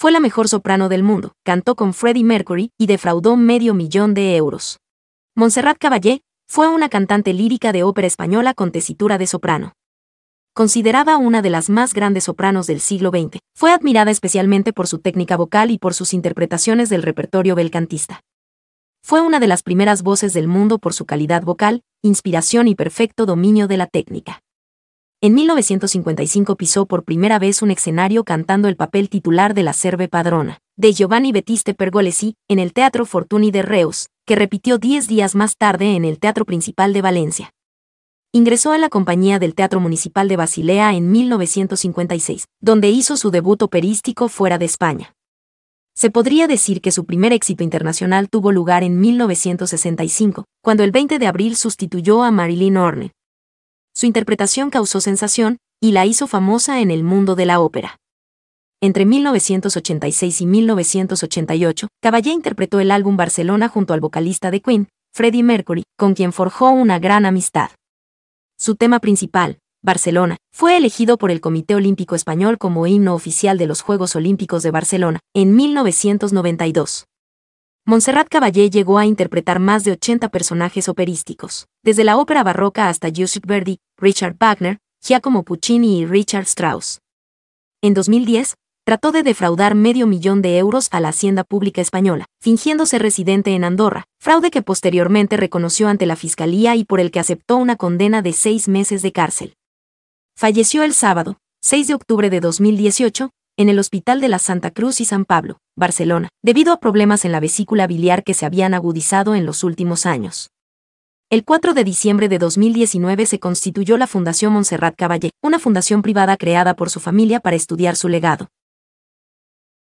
Fue la mejor soprano del mundo, cantó con Freddie Mercury y defraudó medio millón de euros. Montserrat Caballé fue una cantante lírica de ópera española con tesitura de soprano. Considerada una de las más grandes sopranos del siglo XX, fue admirada especialmente por su técnica vocal y por sus interpretaciones del repertorio belcantista. Fue una de las primeras voces del mundo por su calidad vocal, inspiración y perfecto dominio de la técnica. En 1955 pisó por primera vez un escenario cantando el papel titular de la Serve Padrona, de Giovanni Battiste Pergolesi, en el Teatro Fortuny de Reus, que repitió diez días más tarde en el Teatro Principal de Valencia. Ingresó a la compañía del Teatro Municipal de Basilea en 1956, donde hizo su debut operístico fuera de España. Se podría decir que su primer éxito internacional tuvo lugar en 1965, cuando el 20 de abril sustituyó a Marilyn Orne, su interpretación causó sensación y la hizo famosa en el mundo de la ópera. Entre 1986 y 1988, Caballé interpretó el álbum Barcelona junto al vocalista de Queen, Freddie Mercury, con quien forjó una gran amistad. Su tema principal, Barcelona, fue elegido por el Comité Olímpico Español como himno oficial de los Juegos Olímpicos de Barcelona, en 1992. Montserrat Caballé llegó a interpretar más de 80 personajes operísticos, desde la ópera barroca hasta Giuseppe Verdi, Richard Wagner, Giacomo Puccini y Richard Strauss. En 2010, trató de defraudar medio millón de euros a la Hacienda Pública Española, fingiendo ser residente en Andorra, fraude que posteriormente reconoció ante la Fiscalía y por el que aceptó una condena de seis meses de cárcel. Falleció el sábado, 6 de octubre de 2018, en el Hospital de la Santa Cruz y San Pablo, Barcelona, debido a problemas en la vesícula biliar que se habían agudizado en los últimos años. El 4 de diciembre de 2019 se constituyó la Fundación Montserrat Caballé, una fundación privada creada por su familia para estudiar su legado.